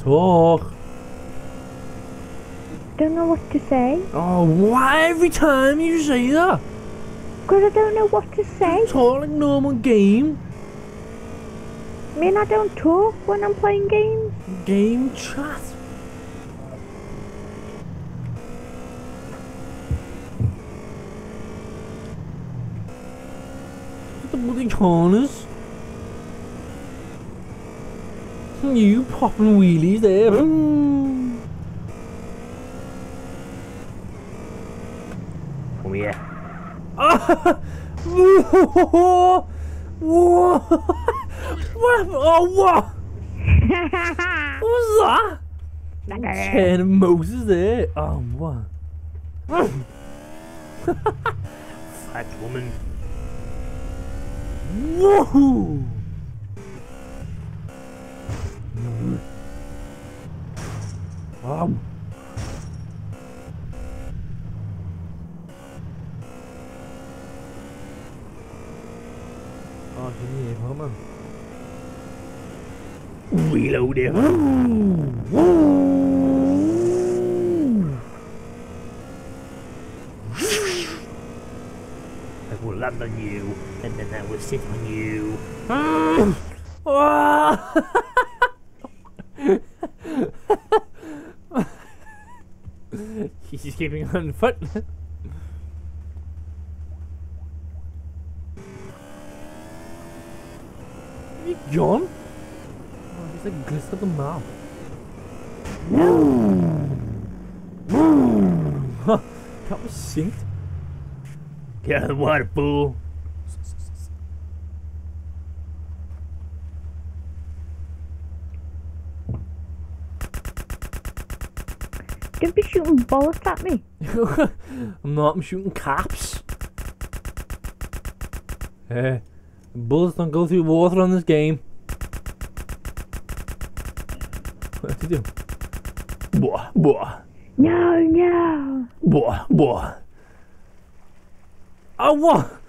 Talk. Don't know what to say. Oh, why every time you say that? Because I don't know what to say. Talk like normal game. I mean, I don't talk when I'm playing games. Game chat. Look at the bloody corners. You popping wheelies there. Mm. Come here. Whoa! Whoa! What? Oh, what? What was that? Ten Moses there. Oh, what? Fat woman. Whoa! Um, oh. Oh, can you hear Homer? Reload it. I will land on you, and then I will sit on you. Ah! He's keeping on foot. Gone? Oh, he's like glister the map. that was synced. Get out of the water, fool. Shooting bullets at me. I'm not, I'm shooting caps. Hey, eh, bullets don't go through water on this game. What did you do? Boah, boah, No, no. boah, boah. Oh, what?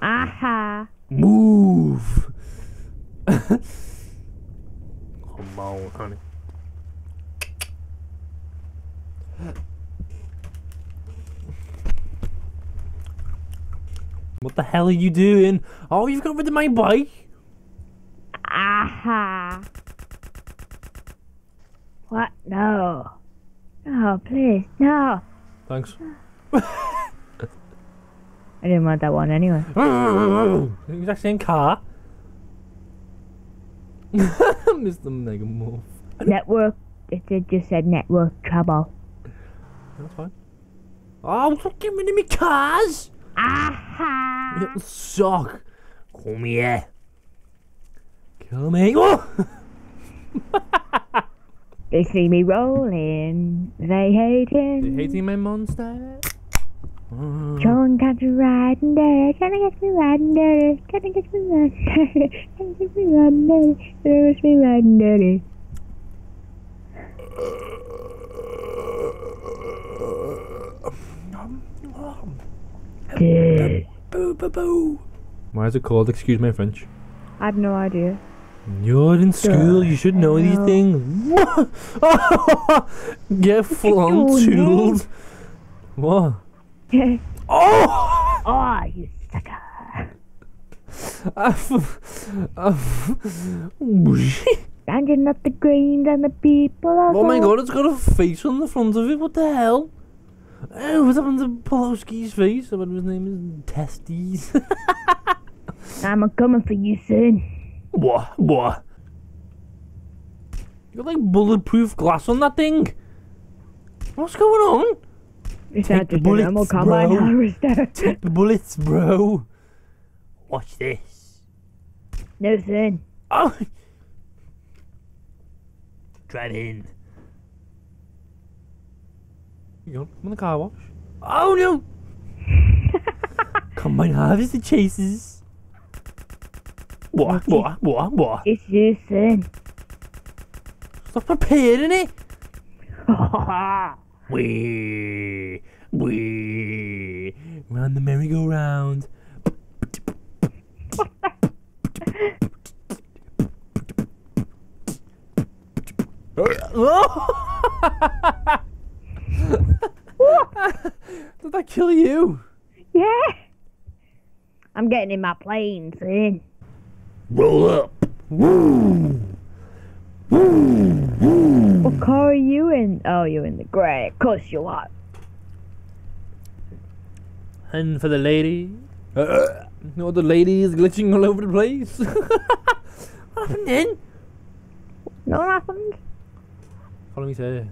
Aha. Move. Come on, honey. What the hell are you doing? Oh, you've got rid of my bike. Aha. What? No. No, please. No. Thanks. I didn't want that one anyway. exact same car. Mr. Mega Morph. network. It it just said network trouble. That's fine. Oh, stop getting rid of me cars! Aha. Sock. Come here. Kill me. Oh! They see me rolling. They hating. You hating my monster? Oh. Showing country riding dirty. Gonna get me riding dirty. Gonna get me riding dirty. Gonna get me riding dirty. Gonna get me riding dirty. Dude. Boo, boo, boo. Why is it called Excuse My French? I have no idea. You're in school, you should know these know. things. Get full on tooled. What? Oh! oh, you sucker. Standing up the and the people are oh my god, it's got a face on the front of it. What the hell? Oh, what's happened to Poloski's face? What his name is? Testes. I'm a coming for you soon. what? What? You got like bulletproof glass on that thing. What's going on? It's Take the just a normal bullets, bro. harvester. Take the bullets, bro. Watch this. no, son. Oh! Drive in. You go, I'm in the car wash. Oh no! Combine harvester chases. What? What? What? What? It's you, son. Stop preparing it! Wee! Wee! Round the merry-go-round. Did that kill you? Yeah. I'm getting in my plane soon. Roll up. Woo. Woo. What car are you in? Oh, you're in the grey. Of course you are. And for the lady. Uh, no, the lady is glitching all over the place. what happened then? No what happened? Follow me, sir.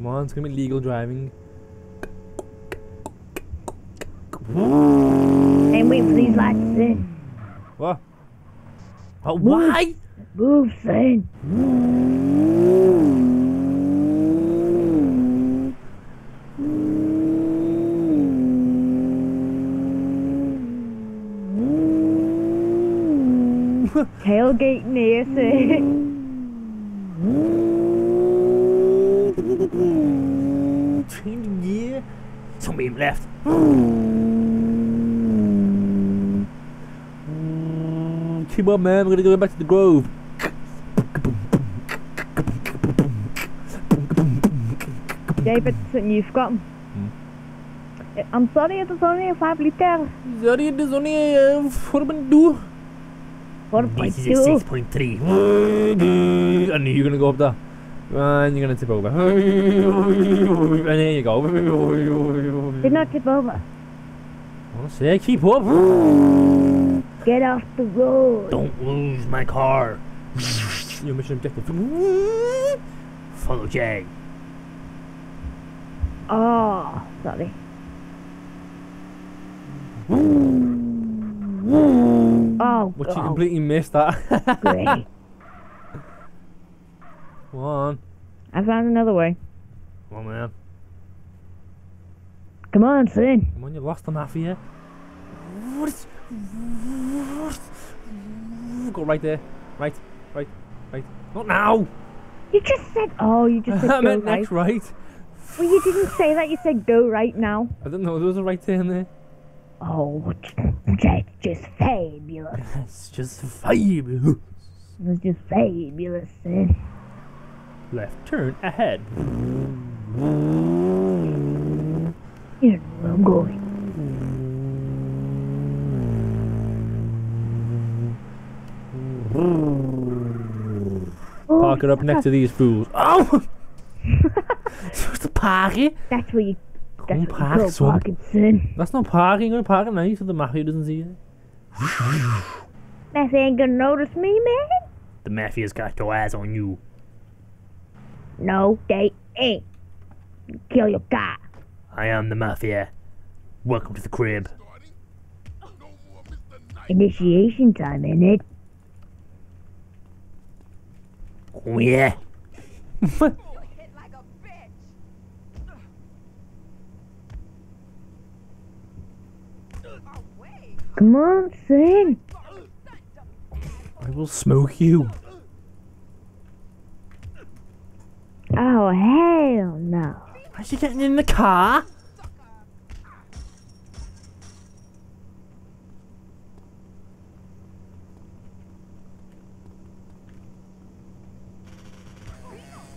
Come on, it's gonna be legal driving. I'm waiting for these lights in. What? Oh, why? Move, son. Tailgating here, Changing gear. Somebody left. Keep up, man. We're gonna go back to the Grove. David, something you've got. Uh, I'm sorry, it is only a 5 litre. Sorry, it is only a 4.2. This is a 4.2. 6.3. I knew you're gonna go up there. And you're gonna tip over. And there you go. Did not tip over. I say, keep up. Get off the road. Don't lose my car. Your mission objective. Follow Jay. Oh, sorry. Oh, But you completely missed that. Great. Come on. I found another way. Come on, man. Come on, son. Come on, you lost the mafia. What? Go right there. Right, right, right. Not now. You just said, oh, you just said I meant right. next right. Well, you didn't say that. You said go right now. I didn't know there was a right turn there. Oh, that's just fabulous. It's just fabulous. Was just fabulous, son. Left turn ahead. You where I'm going. Park it up next to these fools. Oh! Supposed to park it? That's where you. That's you park, call son. parking. That's not parking. You're gonna park it nice so the mafia doesn't see it. That ain't gonna notice me, man. The mafia's got your eyes on you. No, they ain't. Kill your guy. I am the mafia. Welcome to the crib. Initiation time, ain't it? Oh yeah. like a bitch. Away. Come on, son. I will smoke you. Oh, hell no. How's she getting in the car?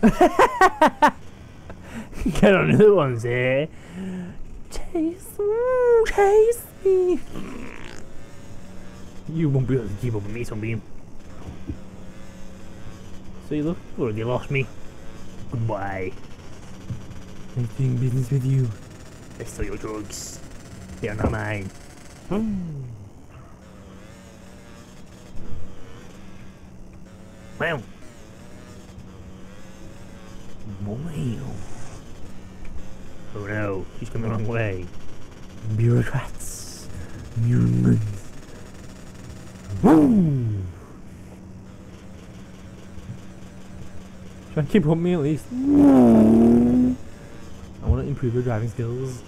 Get on the ones here. Chase, ooh, chase me. You won't be able to keep up with me, Sunbeam. See, look, you've already lost me. Goodbye. I'm doing business with you. I stole your drugs. They are not mine. Wow. Wow. Oh no, she's coming the wrong way. Bureaucrats. Humans. Woo! Try and keep up me at least. I want to improve your driving skills.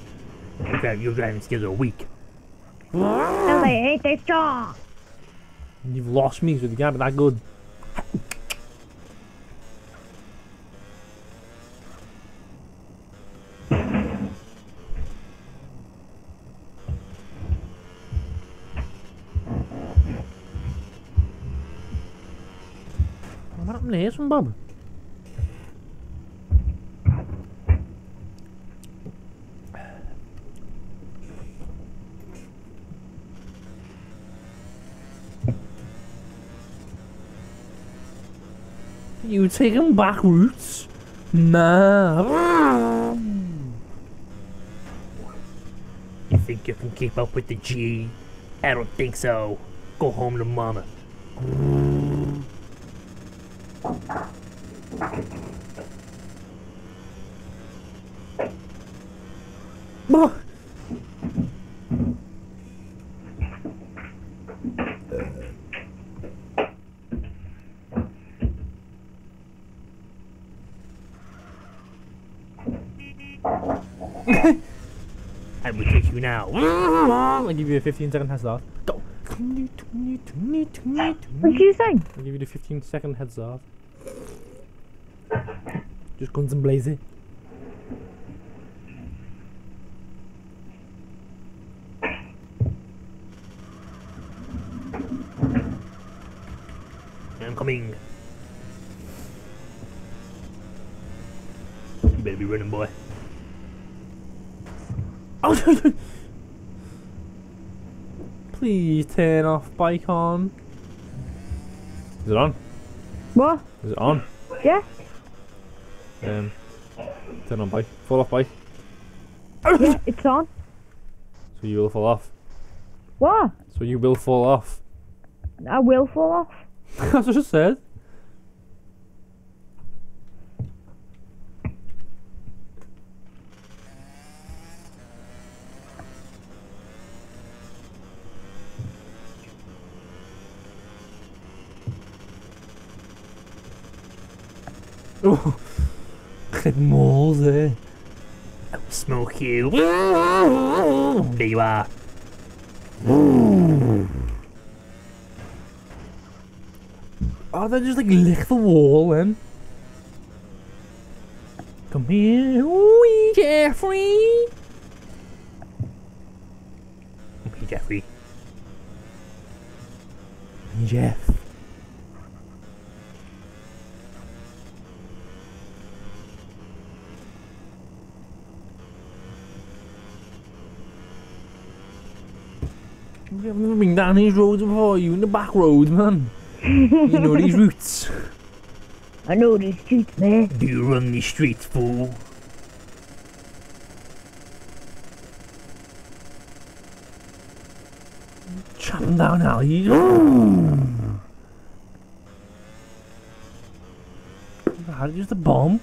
Your driving skills are weak. No, they ain't. They strong. You've lost me, so you can't be that good. What happened here, some bum? You taking back routes? Nah. You think you can keep up with the G? I don't think so. Go home to mama. Bah. I will take you now. I'll give you a 15 second heads off. Go. What did you say? I'll give you the 15 second heads off. Just guns and blaze it. I'm coming. You better be running, boy. Oh, Please turn off bike on. Is it on? What? Is it on? Yeah? Um, turn on bike. Fall off bike. Yeah, it's on. So you will fall off. What? So you will fall off. I will fall off. That's what I just said. There. I will smoke you. There you are. Oh, they just like lick the wall then. Come here, wee Jeffrey. Okay, Jeffrey. Jeff. I've never been down these roads before. You in the back roads, man. you know these routes. I know these streets, man. Do you run these streets, fool? Chopping down alleys. How did just a bomb?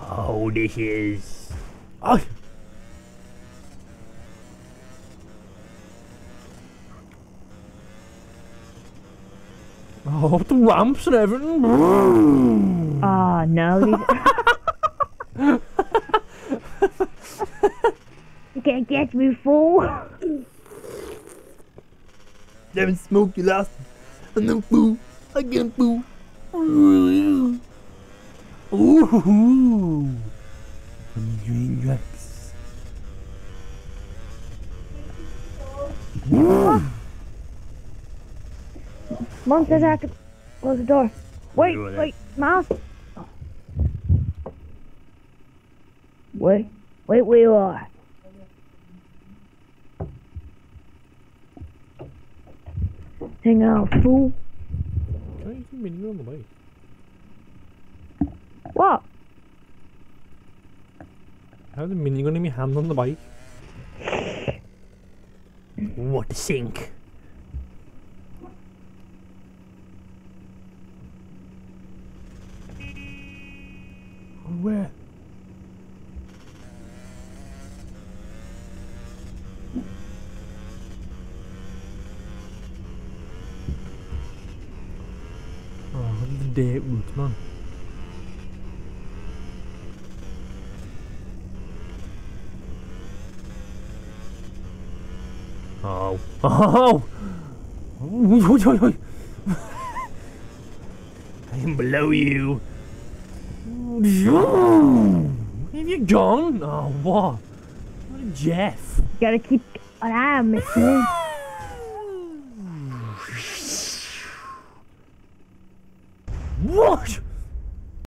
Oh, this is. Oh. Oh, the ramps and everything. Ah, no. You can't catch me, fool. Never smoked you last. And then boo. Again boo. Ooh. Ooh. Mom says I have to close the door. Wait, it. Eh? wait, Miles. Wait, wait where you are. Hang on, fool. Can I use the mini on the way? What? How's the mini gonna be hand on the bike? What a sink? The man. Oh. Oh! I am below you. Where have you gone? Oh, what? What a Jeff. Gotta keep an eye on me,